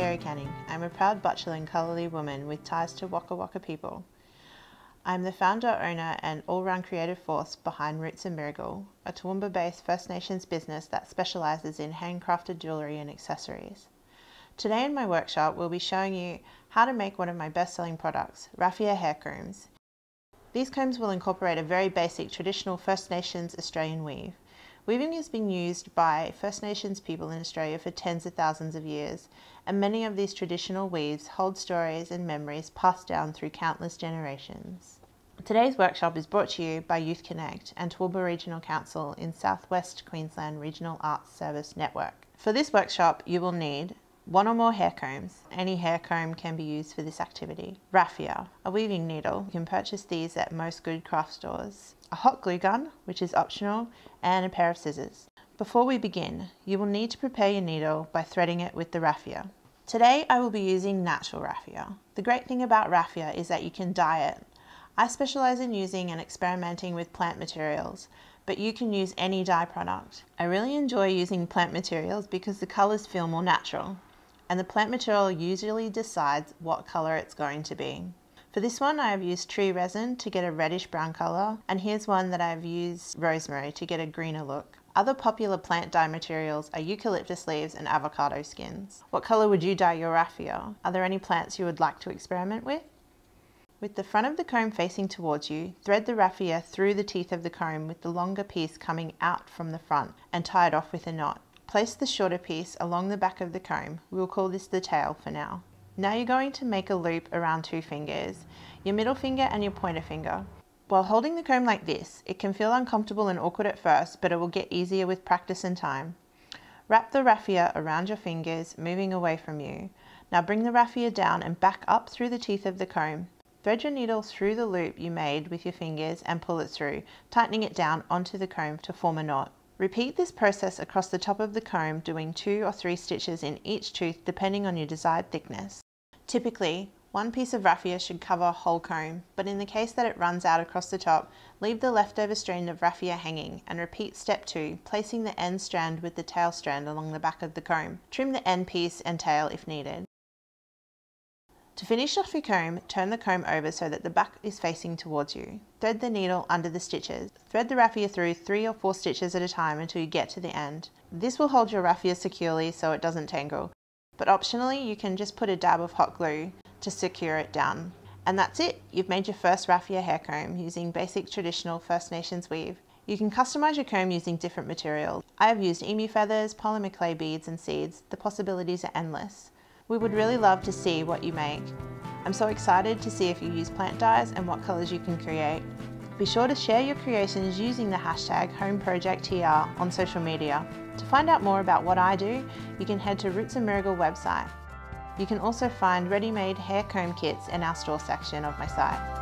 Canning. I'm a proud Butchullin Cullowly woman with ties to Waka Waka people. I'm the founder, owner, and all round creative force behind Roots and Mirrigal, a Toowoomba based First Nations business that specialises in handcrafted jewellery and accessories. Today in my workshop, we'll be showing you how to make one of my best selling products, raffia hair combs. These combs will incorporate a very basic traditional First Nations Australian weave. Weaving has been used by First Nations people in Australia for tens of thousands of years, and many of these traditional weaves hold stories and memories passed down through countless generations. Today's workshop is brought to you by Youth Connect and Toowoomba Regional Council in Southwest Queensland Regional Arts Service Network. For this workshop, you will need one or more hair combs. Any hair comb can be used for this activity. Raffia, a weaving needle. You can purchase these at most good craft stores. A hot glue gun, which is optional, and a pair of scissors. Before we begin, you will need to prepare your needle by threading it with the raffia. Today I will be using natural raffia. The great thing about raffia is that you can dye it. I specialise in using and experimenting with plant materials, but you can use any dye product. I really enjoy using plant materials because the colours feel more natural and the plant material usually decides what color it's going to be. For this one I have used tree resin to get a reddish brown color and here's one that I've used rosemary to get a greener look. Other popular plant dye materials are eucalyptus leaves and avocado skins. What color would you dye your raffia? Are there any plants you would like to experiment with? With the front of the comb facing towards you, thread the raffia through the teeth of the comb with the longer piece coming out from the front and tie it off with a knot. Place the shorter piece along the back of the comb. We'll call this the tail for now. Now you're going to make a loop around two fingers, your middle finger and your pointer finger. While holding the comb like this, it can feel uncomfortable and awkward at first, but it will get easier with practice and time. Wrap the raffia around your fingers, moving away from you. Now bring the raffia down and back up through the teeth of the comb. Thread your needle through the loop you made with your fingers and pull it through, tightening it down onto the comb to form a knot. Repeat this process across the top of the comb, doing two or three stitches in each tooth depending on your desired thickness. Typically, one piece of raffia should cover a whole comb, but in the case that it runs out across the top, leave the leftover strand of raffia hanging and repeat step 2, placing the end strand with the tail strand along the back of the comb. Trim the end piece and tail if needed. To finish off your comb, turn the comb over so that the back is facing towards you. Thread the needle under the stitches. Thread the raffia through three or four stitches at a time until you get to the end. This will hold your raffia securely so it doesn't tangle, but optionally you can just put a dab of hot glue to secure it down. And that's it, you've made your first raffia hair comb using basic traditional First Nations weave. You can customize your comb using different materials. I have used emu feathers, polymer clay beads and seeds. The possibilities are endless. We would really love to see what you make. I'm so excited to see if you use plant dyes and what colours you can create. Be sure to share your creations using the hashtag HomeProjectTR on social media. To find out more about what I do, you can head to Roots and Mirrigal website. You can also find ready-made hair comb kits in our store section of my site.